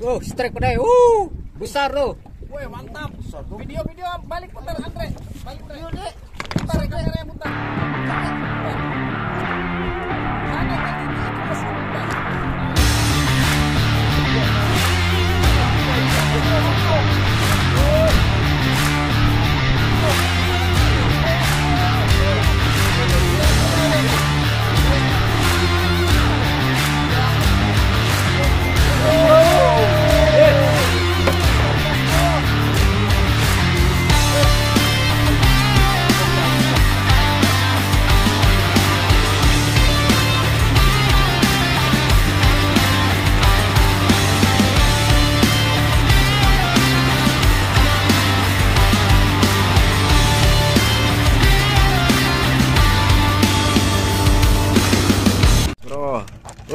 Oh, strike pada. Uh, besar tuh. Woi mantap. Video video balik putar Andre. Balik putar. Dek. Putar kameranya putar.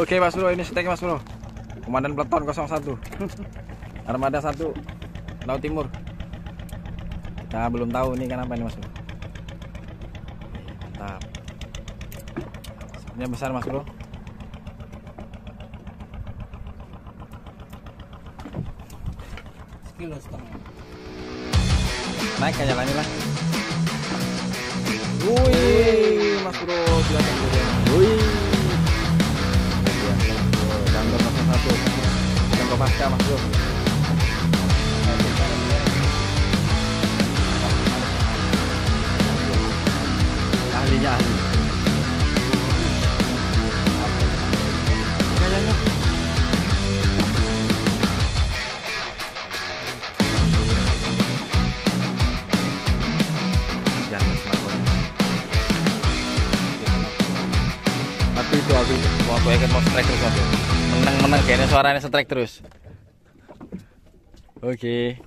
Oke Mas Bro, ini stek Mas Bro. Komandan Peleton 01. Armada 1 Laut Timur. Kita belum tahu ini kenapa ini Mas Bro. Mantap. Ini besar Mas Bro. Sekilo setengah. Naik aja lah ini lah. Wih, Mas Bro, durian. Wih. Pasca Mas Bro. Ahlinya ahli. Kayaknya. Jangan smartphone. Tapi itu aku waktu ikan mau strike terus aku. Menang menang kayaknya suaranya strike terus. Oke.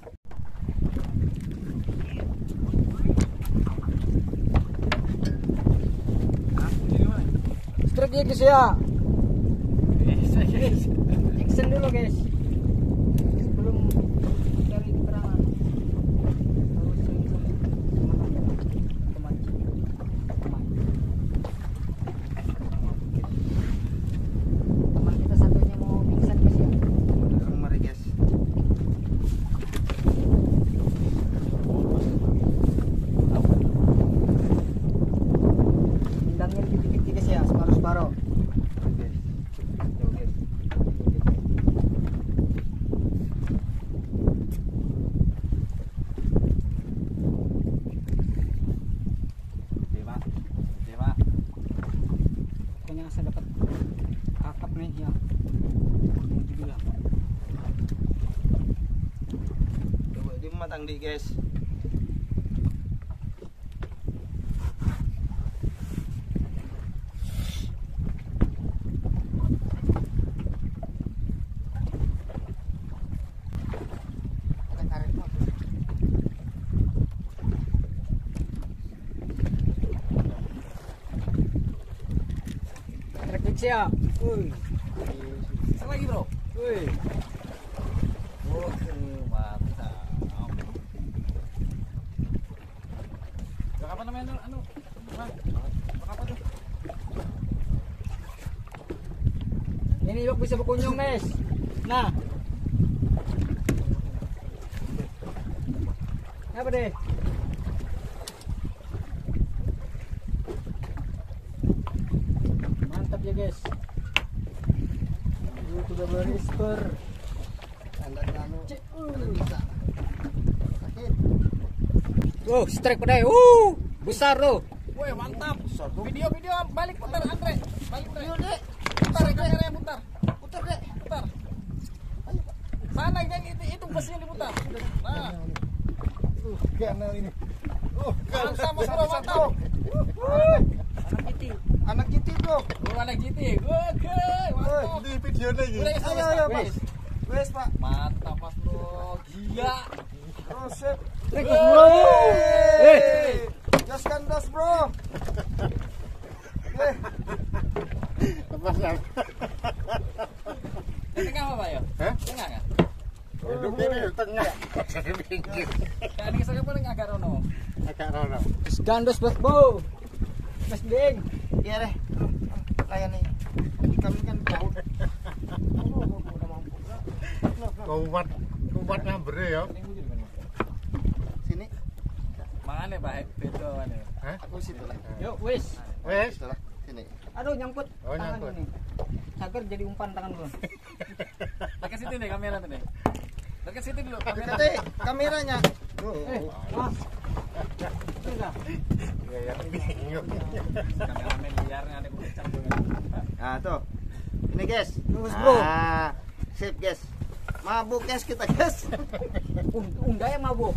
Strike ya guys ya. Action dulu guys. Sebelum Dewa. Pokoknya saya dapat kakap nih ya. Mau dibilang. Coba di matang di guys. Ya. Wih. Satu lagi bro. Wih. Oke, mantap. Bak apa namanya anu? Bak bak apa tuh? Ini yuk bisa berkunjung guys. Nah. Apa deh? Guys. Ini sudah. Cek, uh. Oh, strike pada. Uh, besar tuh. Woi mantap. Video video balik putar Andre. Balik putar. Dek. Putar kameranya putar. Putar dek. Putar. Sana kan itu itu busnya diputar. Nah. Kanal ini. Oh, Mantap mas bro mantap. Anak. Anak kita bro. Lu anak GT. Oke, mantap. Di video lagi. Ya, Ayo, sama, ayo, Mas. Wes, Pak. Mantap mas bro. Gila. Oh, sip. Bro. Eh, Gas kan das, bro. Eh, Di tengah apa ya? Hah? Tengah kan? Hidup ini di tengah. Pinggir. Kan ini saya paling agak rono. Agak rono. gandos bos bro. Mas Ding. Iya deh. Layani. Kami kan jauh. kumat kumat ngambere ya. Sini. Mana Pak? Itu mana? Hah? Aku situ lah. Yuk, wis. Wes. Situ lah. Sini. Aduh, nyangkut Oh, tangan nyangkut. ini. Cager jadi umpan tangan lu. Dekat situ nih kamera tuh nih. Dekat situ dulu kamera. Kameranya. Oh, Eh, ah. Sudah. Ya ya bingung. Kameramen liar nih ada kucing tuh. Nah, tuh. Ini, guys. Bagus, bro. Ah, sip, guys. Mabuk, guys, kita, guys. Unda yang mabuk.